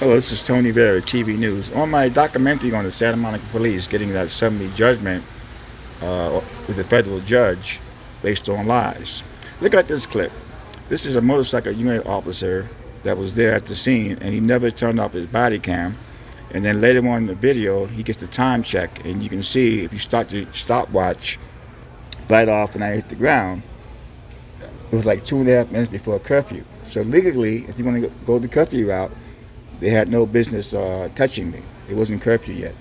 Hello, this is Tony Vera, TV News. On my documentary on the Santa Monica Police getting that summary judgment uh, with a federal judge based on lies. Look at this clip. This is a motorcycle unit officer that was there at the scene and he never turned off his body cam. And then later on in the video, he gets the time check and you can see if you start the stopwatch right off and I hit the ground, it was like two and a half minutes before curfew. So legally, if you want to go the curfew route, they had no business uh, touching me. It wasn't curfew yet.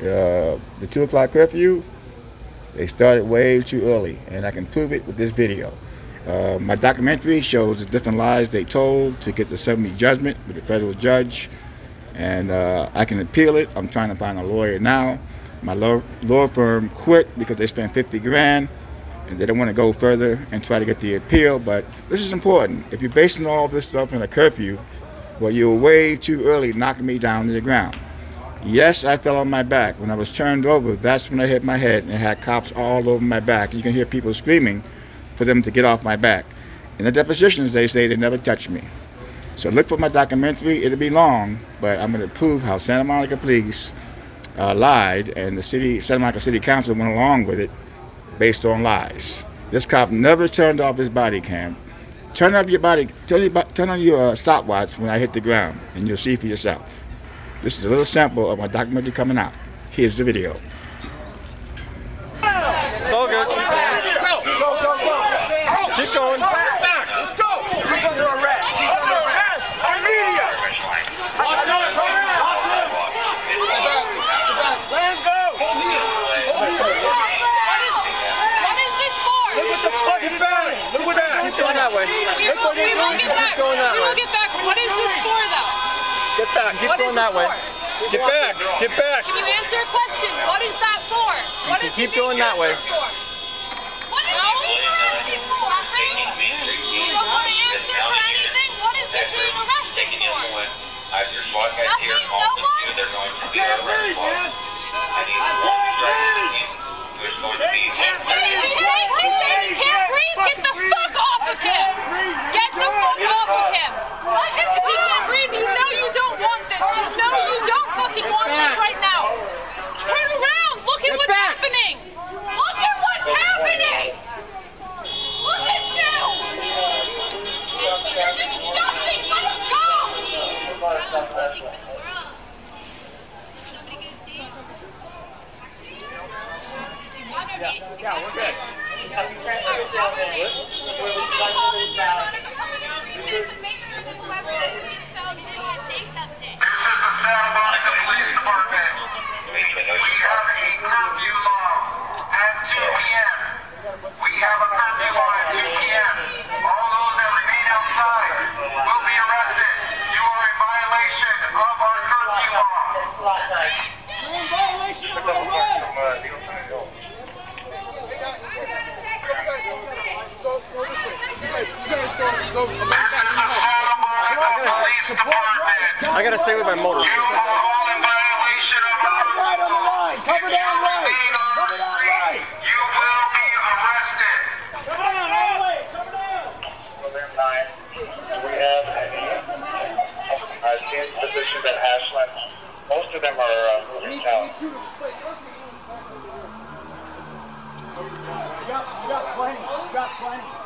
Uh, the 2 o'clock curfew, they started way too early, and I can prove it with this video. Uh, my documentary shows the different lies they told to get the summary judgment with the federal judge, and uh, I can appeal it. I'm trying to find a lawyer now. My law, law firm quit because they spent 50 grand, and they don't want to go further and try to get the appeal, but this is important. If you're basing all this stuff on a curfew, well, you were way too early knocking me down to the ground. Yes, I fell on my back. When I was turned over, that's when I hit my head and had cops all over my back. You can hear people screaming for them to get off my back. In the depositions, they say they never touched me. So look for my documentary. It'll be long, but I'm going to prove how Santa Monica Police uh, lied and the city, Santa Monica City Council went along with it based on lies. This cop never turned off his body cam. Turn off your body, turn, your, turn on your uh, stopwatch when I hit the ground, and you'll see for yourself. This is a little sample of my documentary coming out. Here's the video. all good. Go, go, go. Keep going. Let's go. He's under arrest. He's under arrest. Our media. Watch him. Let him go. What is, what is this for? Look what the fuck you're doing. Look what they're doing to Going that him. way. we look will, what they're we will doing get to back. us. going that we will way. get back. What is this for, though? Get back. Keep What is going this that way. for? Get back. Get back. Can you answer a question? What is that for? What is keep going that way. arrested for? What is he being arrested for? Nothing. You don't want to answer for anything? What is he being arrested for? I have your SWAT guys here Nothing? No one? Yeah, we're good. I gotta stay with my motor. Cover down right. Cover down right. You will be arrested. All the way. Cover down. We have a at Ashland. Most of them are moving south. Got, got plenty. Got plenty.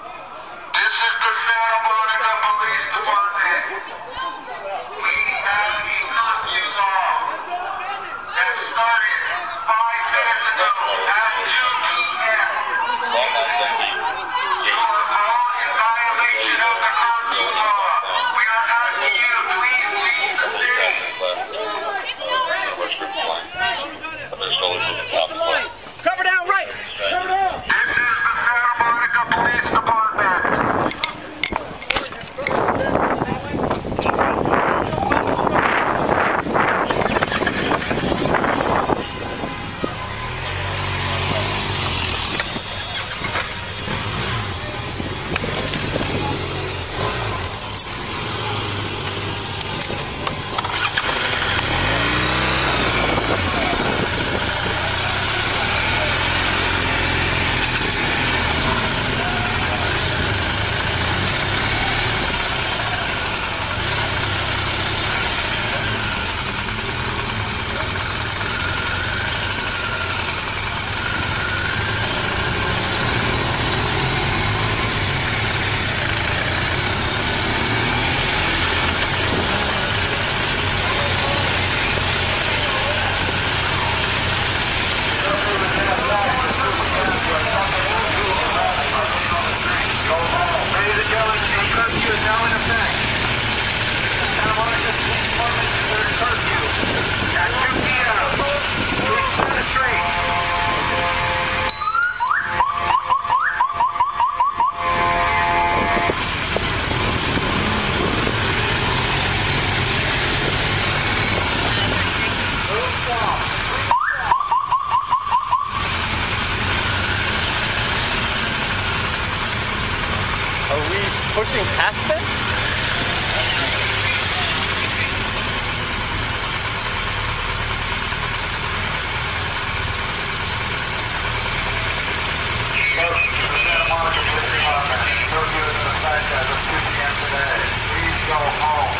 2 p.m. today. Please go home.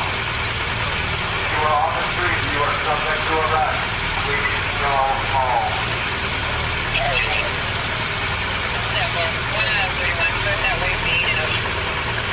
You are on the street, you are subject to arrest. Please go home. If you are on the street, you are subject to arrest. Please go home.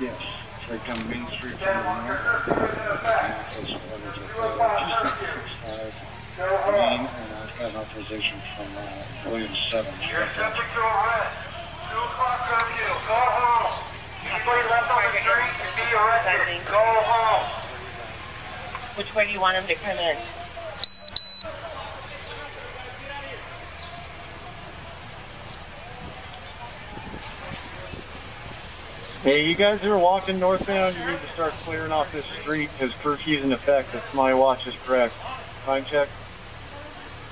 Yes, it's right down Main Street from the north. Access orders are closed. Main, and I've got authorization from uh, Williams 7. You're subject to arrest. 2 o'clock curfew. Go home. Anybody left on the street can be arrested. Go home. Which way do you want him to come in? Hey, you guys who are walking northbound, you need to start clearing off this street because curfew's in effect if my watch is correct. Time check.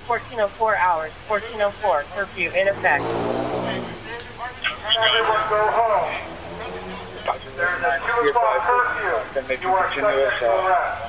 1404 hours. 1404. Curfew in effect. Everyone go home. There's a 2 o'clock curfew. Then maybe You are continue subject to uh, arrest.